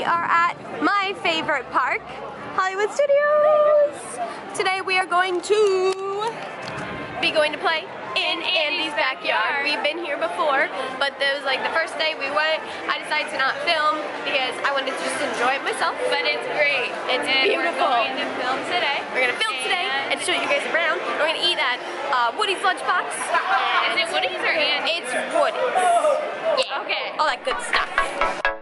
we are at my favorite park, Hollywood Studios. Today we are going to be going to play in Andy's backyard. We've been here before, but it was like the first day we went, I decided to not film because I wanted to just enjoy it myself. But it's great. It's and beautiful. We're going to film today. We're gonna film today and show you guys around. We're gonna eat at uh, Woody's Lunchbox. Is it Woody's or Andy's? It's Woody's. Yeah. Okay. All that good stuff.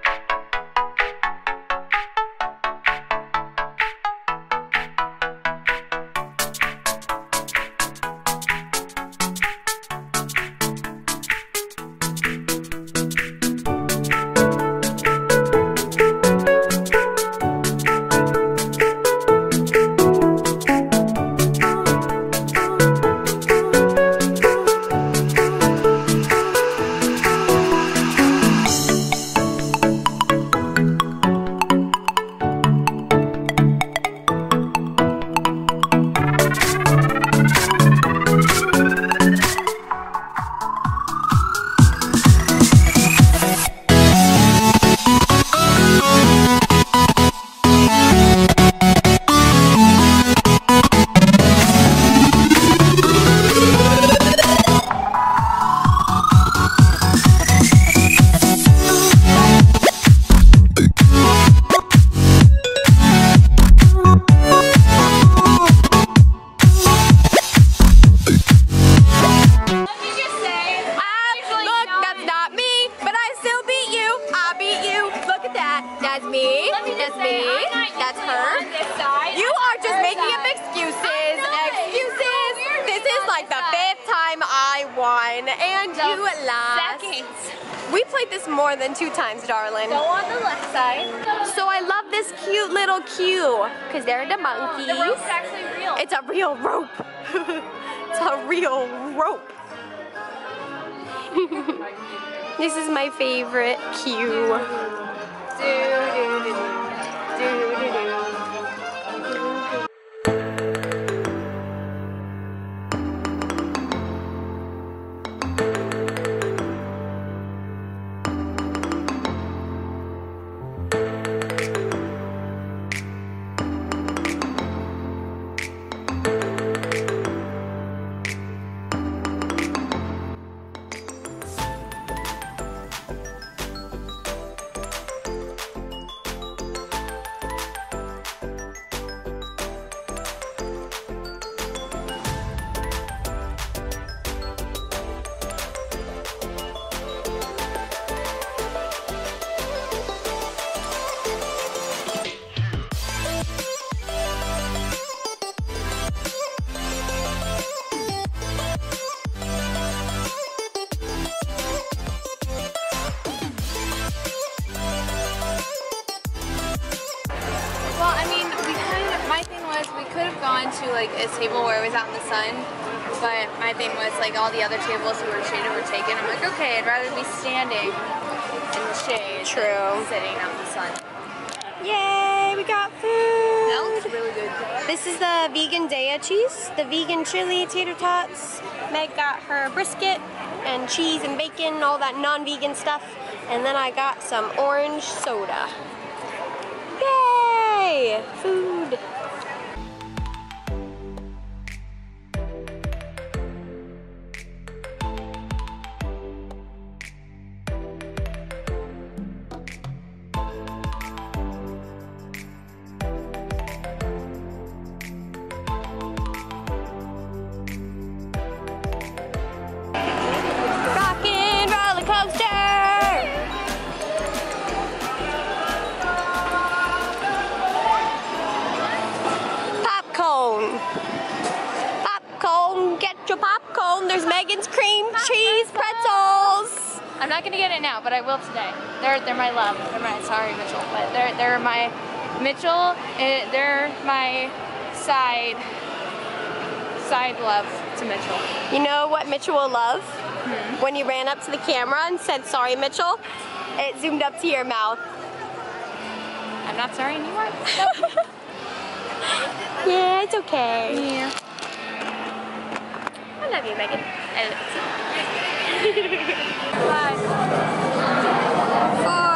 Me. let me just That's say, me. I'm not That's usually her. on this side. You are just making up excuses. Excuses. It's so weird This is like the fifth time I won, and you lost. Seconds. We played this more than two times, darling. Go on the left side. So I love this cute little queue, because they're the monkeys. The rope's actually real. It's a real rope. it's a real rope. this is my favorite queue. Do, do, do, do, to like a table where it was out in the sun, but my thing was like all the other tables who were shaded were taken. I'm like, okay, I'd rather be standing in the shade True. than sitting out in the sun. Yay, we got food. That looks really good. This is the vegan Daiya cheese, the vegan chili tater tots. Meg got her brisket and cheese and bacon, all that non-vegan stuff. And then I got some orange soda. Yay! Food. Popcorn. There's Megan's cream cheese pretzels. I'm not gonna get it now, but I will today. They're they're my love. They're my sorry Mitchell, but they're they're my Mitchell. eh, They're my side side love to Mitchell. You know what Mitchell will love? When you ran up to the camera and said, sorry, Mitchell, it zoomed up to your mouth. I'm not sorry, anymore. Yeah, it's okay. Yeah. I love you, Megan. I love you. Bye. Four,